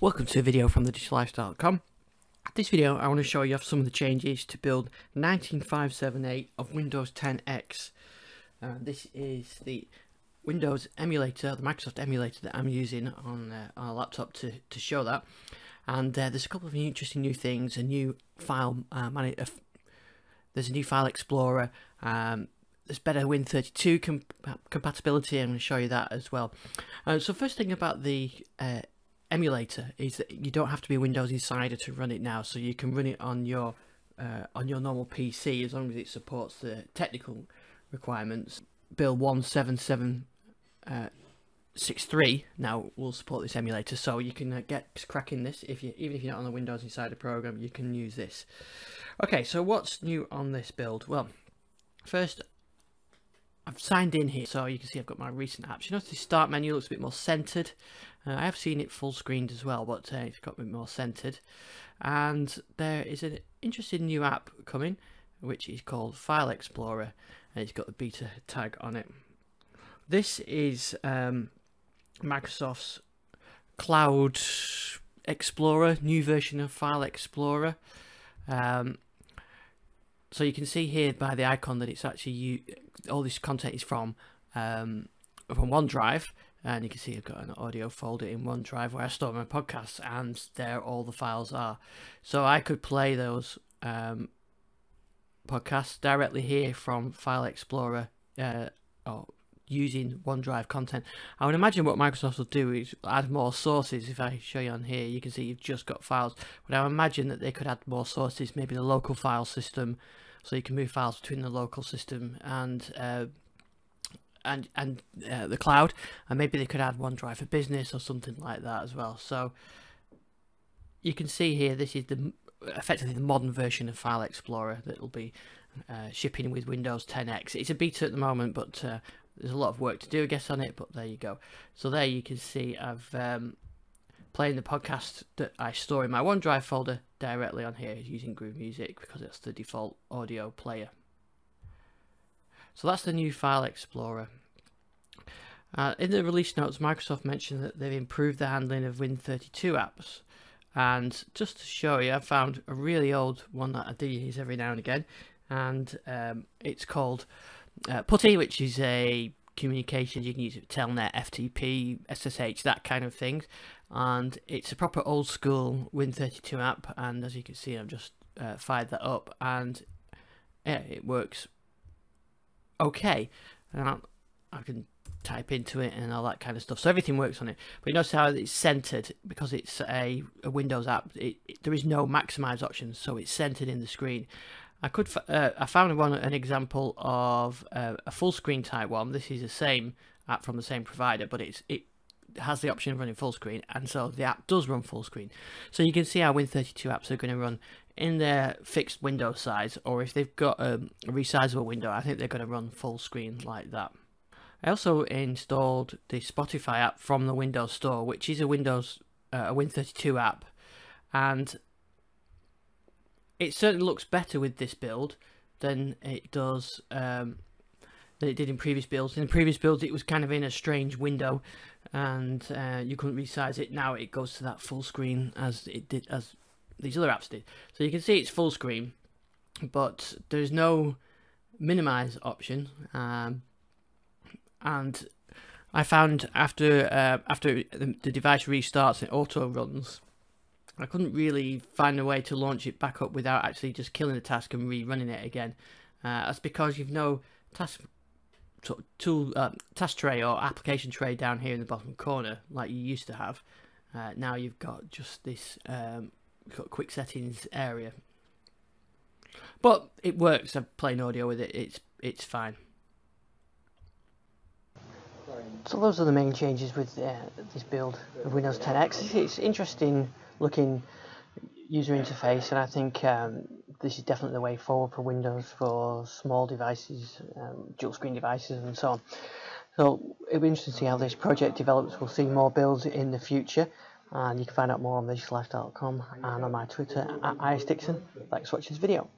Welcome to a video from thedigitalLifestyle.com. This video I want to show you some of the changes to build 19578 of Windows 10X. Uh, this is the Windows emulator, the Microsoft emulator that I'm using on, uh, on a laptop to, to show that. And uh, there's a couple of interesting new things, a new file, uh, there's a new file explorer, um, there's better Win32 comp compatibility, I'm going to show you that as well. Uh, so first thing about the uh, emulator is that you don't have to be a Windows Insider to run it now, so you can run it on your uh, on your normal PC as long as it supports the technical requirements. Build 17763 uh, now will support this emulator, so you can uh, get cracking this if you even if you're not on the Windows Insider program, you can use this. Okay, so what's new on this build? Well, first I've signed in here, so you can see I've got my recent apps. You notice the start menu looks a bit more centered. Uh, I have seen it full screened as well, but uh, it's got a bit more centered. And there is an interesting new app coming, which is called File Explorer, and it's got the beta tag on it. This is um, Microsoft's Cloud Explorer, new version of File Explorer. Um, so you can see here by the icon that it's actually you, all this content is from um, from OneDrive and you can see I've got an audio folder in OneDrive where I store my podcasts and there all the files are. So I could play those um, podcasts directly here from File Explorer uh, or using OneDrive content. I would imagine what Microsoft will do is add more sources. If I show you on here, you can see you've just got files. But I imagine that they could add more sources, maybe the local file system, so you can move files between the local system and uh, and and uh, the cloud, and maybe they could add OneDrive for Business or something like that as well. So you can see here, this is the effectively the modern version of File Explorer that will be uh, shipping with Windows 10X. It's a beta at the moment, but uh, there's a lot of work to do, I guess, on it. But there you go. So there you can see I've um, playing the podcast that I store in my OneDrive folder directly on here using Groove Music because it's the default audio player. So that's the new File Explorer. Uh, in the release notes, Microsoft mentioned that they've improved the handling of Win32 apps. And just to show you, I found a really old one that I do use every now and again. And um, it's called uh, PuTTY, which is a communications. You can use it Telnet, FTP, SSH, that kind of thing and it's a proper old school Win32 app and as you can see I've just uh, fired that up and yeah it works okay. I can type into it and all that kind of stuff so everything works on it. But you notice how it's centered because it's a, a Windows app it, it, there is no maximize option so it's centered in the screen I could uh, I found one an example of uh, a full screen type one. This is the same app from the same provider but it's it has the option of running full screen and so the app does run full screen. So you can see how Win32 apps are going to run in their fixed window size or if they've got um, a resizable window I think they're going to run full screen like that. I also installed the Spotify app from the Windows Store which is a Windows uh, a Win32 app and it certainly looks better with this build than it does um, than it did in previous builds. In previous builds, it was kind of in a strange window, and uh, you couldn't resize it. Now it goes to that full screen as it did as these other apps did. So you can see it's full screen, but there's no minimize option. Um, and I found after uh, after the, the device restarts and auto runs, I couldn't really find a way to launch it back up without actually just killing the task and rerunning it again. Uh, that's because you've no task tool uh, task tray or application tray down here in the bottom corner like you used to have. Uh, now you've got just this um, got quick settings area. But it works. I'm playing audio with it. It's it's fine. So those are the main changes with uh, this build of Windows 10X it's interesting looking user interface and I think um, this is definitely the way forward for Windows for small devices, um, dual screen devices and so on. So it'll be interesting to see how this project develops. We'll see more builds in the future and you can find out more on digitallife.com and on my Twitter at isdixon. Thanks for watching this video.